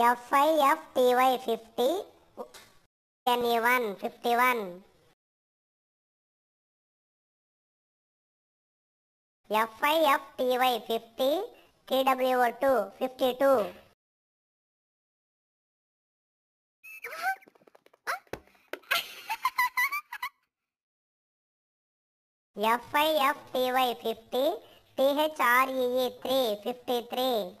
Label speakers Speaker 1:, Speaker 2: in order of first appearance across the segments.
Speaker 1: FIFTY 50 NE1 51 FIFTY 50 TWO 52 FIFTY 50 THREE 3 53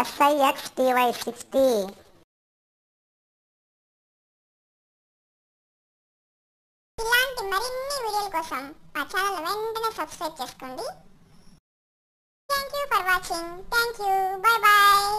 Speaker 1: S I X T Y sixty
Speaker 2: ఇలాంటి మరిన్ని వీడియోల కోసం మా ఛానల్ వెంటనే సబ్స్క్రైబ్ చేసుకోండి thank you for watching thank you bye bye